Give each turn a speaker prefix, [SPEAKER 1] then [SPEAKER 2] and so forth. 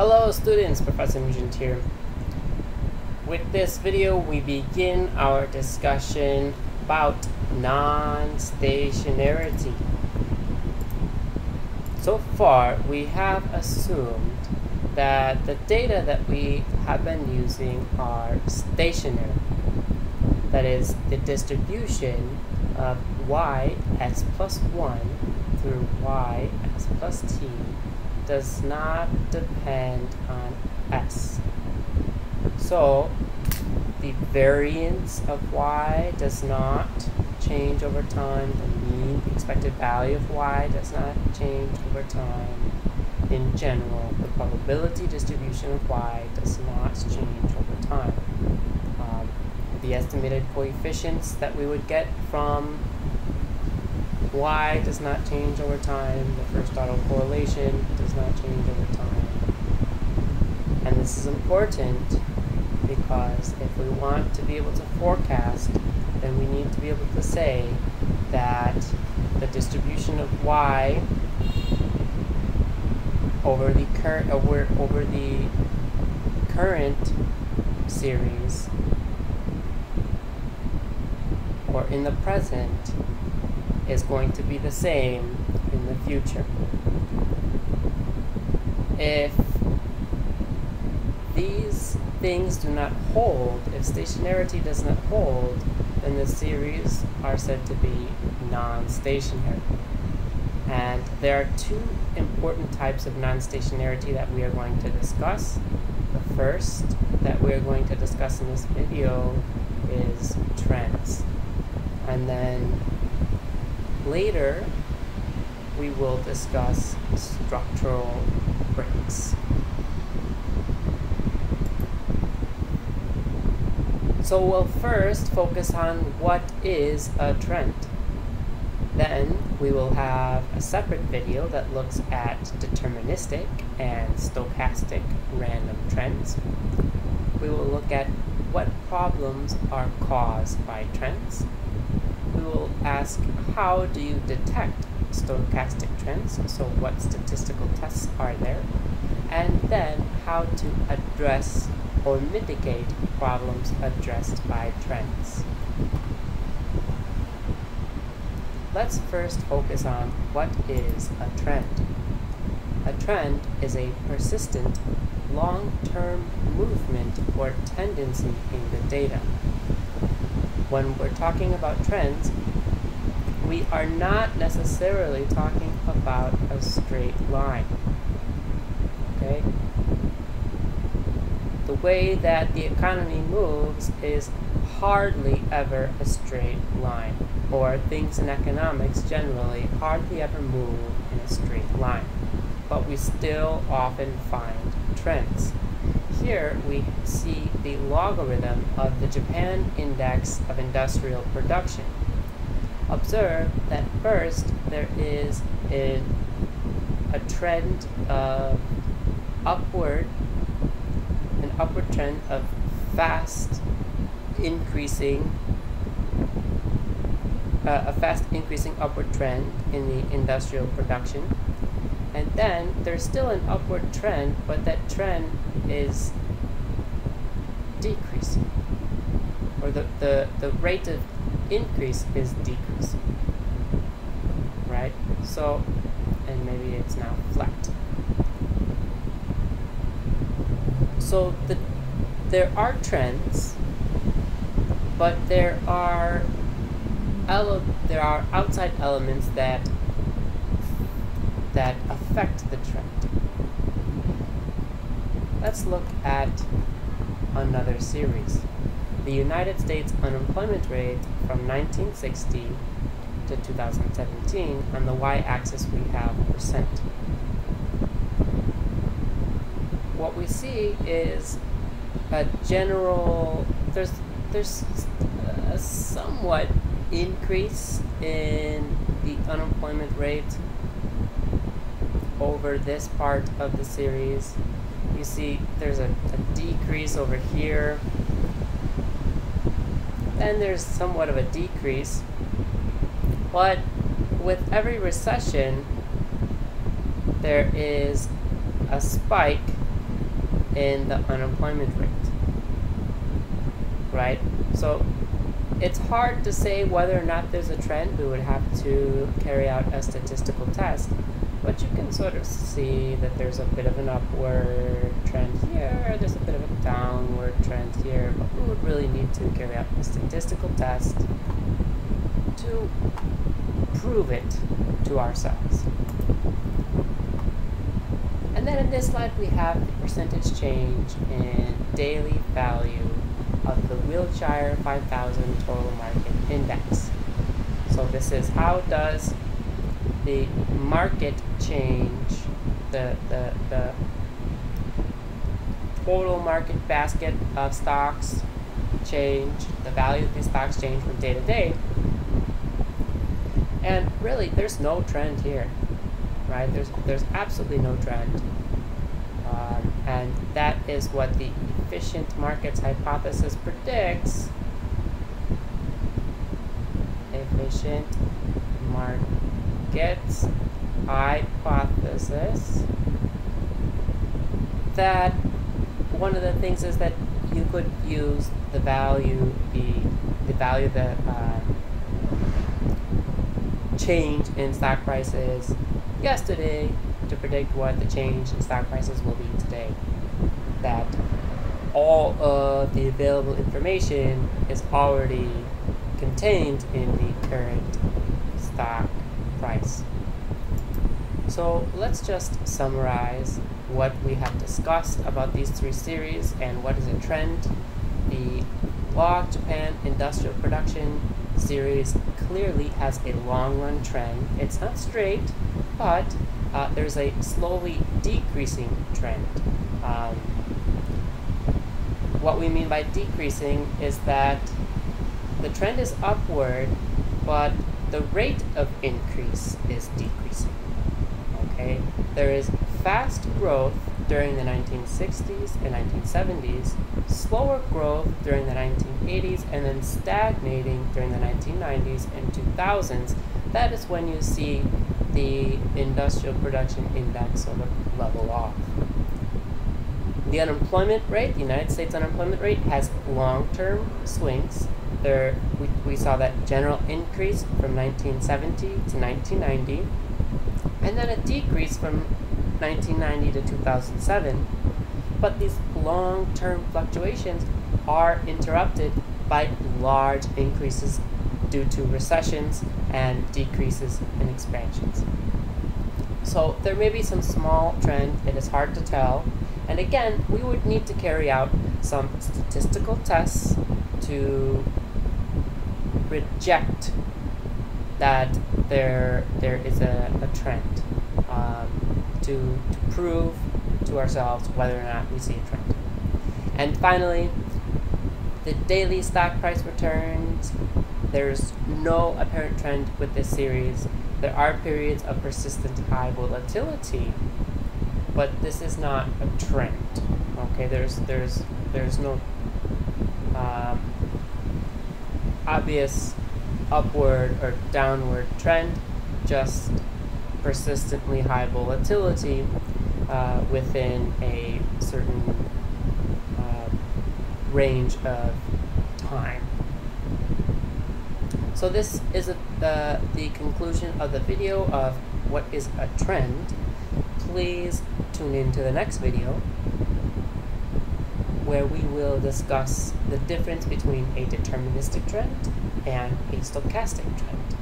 [SPEAKER 1] Hello students, Professor Nugent here. With this video, we begin our discussion about non-stationarity. So far, we have assumed that the data that we have been using are stationary. That is, the distribution of y s plus 1 through y s plus t does not depend on s. So the variance of y does not change over time. The mean the expected value of y does not change over time. In general, the probability distribution of y does not change over time. Um, the estimated coefficients that we would get from y does not change over time. The first autocorrelation does not change over time. And this is important because if we want to be able to forecast, then we need to be able to say that the distribution of y over the current over over the current series or in the present is going to be the same in the future. If these things do not hold, if stationarity does not hold, then the series are said to be non-stationary. And there are two important types of non-stationarity that we are going to discuss. The first that we are going to discuss in this video is trends. And then Later, we will discuss structural breaks. So we'll first focus on what is a trend. Then we will have a separate video that looks at deterministic and stochastic random trends. We will look at what problems are caused by trends we will ask how do you detect stochastic trends, so what statistical tests are there, and then how to address or mitigate problems addressed by trends. Let's first focus on what is a trend. A trend is a persistent, long-term movement or tendency in the data when we're talking about trends, we are not necessarily talking about a straight line. Okay? The way that the economy moves is hardly ever a straight line, or things in economics generally hardly ever move in a straight line. But we still often find trends. Here we see the logarithm of the Japan Index of Industrial Production. Observe that first there is a, a trend of upward, an upward trend of fast increasing, uh, a fast increasing upward trend in the industrial production. And then there's still an upward trend, but that trend is decreasing. Or the, the, the rate of increase is decreasing. Right? So, and maybe it's now flat. So the, there are trends, but there are there are outside elements that that affect the trend. Let's look at another series. The United States unemployment rate from 1960 to 2017. On the y-axis we have percent. What we see is a general, there's, there's a somewhat increase in the unemployment rate over this part of the series you see there's a, a decrease over here. Then there's somewhat of a decrease. But with every recession, there is a spike in the unemployment rate. Right? So it's hard to say whether or not there's a trend. We would have to carry out a statistical test. But you can sort of see that there's a bit of an upward trend here, there's a bit of a downward trend here, but we would really need to carry out a statistical test to prove it to ourselves. And then in this slide we have the percentage change in daily value of the Wilshire 5000 Total Market Index. So this is how does the market change, the, the, the total market basket of stocks change, the value of these stocks change from day to day. And really, there's no trend here, right? There's, there's absolutely no trend. Um, and that is what the efficient markets hypothesis predicts. Efficient markets hypothesis that one of the things is that you could use the value the the value that uh, change in stock prices yesterday to predict what the change in stock prices will be today. That all of the available information is already contained in the current stock price. So let's just summarize what we have discussed about these three series and what is a trend. The Log Japan Industrial Production series clearly has a long run trend. It's not straight, but uh, there's a slowly decreasing trend. Um, what we mean by decreasing is that the trend is upward, but the rate of increase is decreasing. Okay, there is fast growth during the 1960s and 1970s, slower growth during the 1980s, and then stagnating during the 1990s and 2000s. That is when you see the industrial production index sort of level off. The unemployment rate, the United States unemployment rate, has long-term swings. There, we, we saw that general increase from 1970 to 1990, and then a decrease from 1990 to 2007. But these long-term fluctuations are interrupted by large increases due to recessions and decreases in expansions. So there may be some small trend, it is hard to tell. And again, we would need to carry out some statistical tests to reject that there there is a, a trend um, to, to prove to ourselves whether or not we see a trend. And finally, the daily stock price returns there's no apparent trend with this series. There are periods of persistent high volatility, but this is not a trend. Okay, there's there's there's no um, obvious upward or downward trend, just persistently high volatility uh, within a certain uh, range of time. So this is a, the, the conclusion of the video of what is a trend. Please tune in to the next video where we will discuss the difference between a deterministic trend and a stochastic trend.